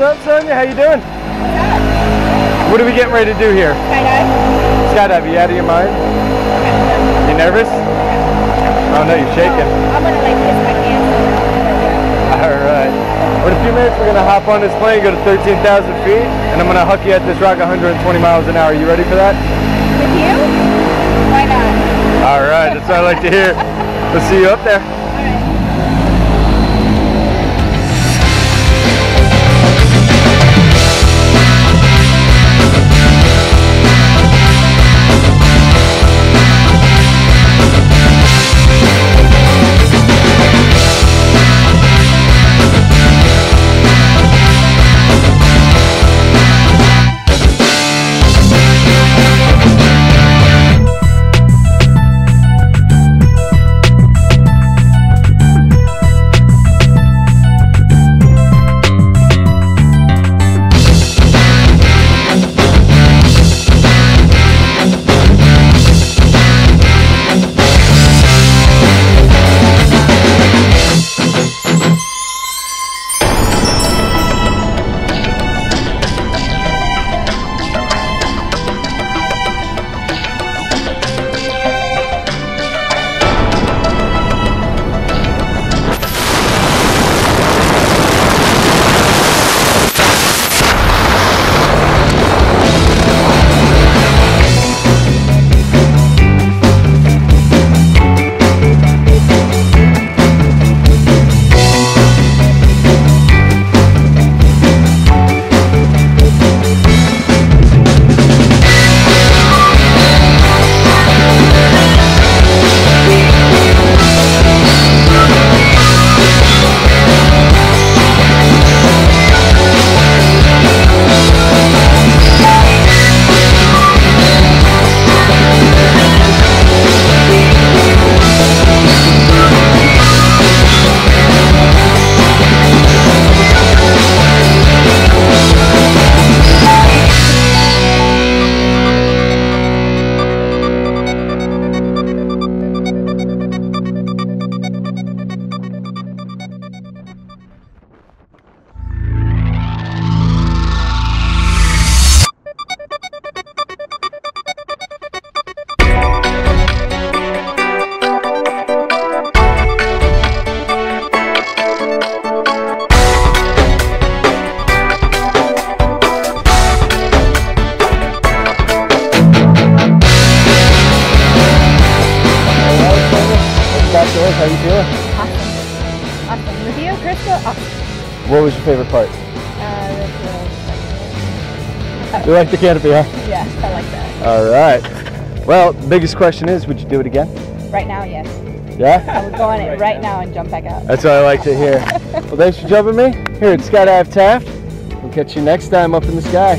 Sonnia? How you doing? What are we getting ready to do here? Skydive? Skydive, you out of your mind? You nervous? Oh no, you're shaking. Oh, I'm gonna like kiss my hands. Alright. Well, in a few minutes we're gonna hop on this plane, go to 13,000 feet, and I'm gonna huck you at this rock 120 miles an hour. You ready for that? With you? Why not? Alright, that's what I like to hear. We'll see you up there. How you feeling? Awesome. Awesome. With you, Krista? Awesome. What was your favorite part? Uh, You like the canopy, huh? yeah, I like that. All right. Well, biggest question is, would you do it again? Right now, yes. Yeah? I would go on it right now and jump back out. That's what I like to hear. well, thanks for jumping me here at Skydive Taft. We'll catch you next time up in the sky.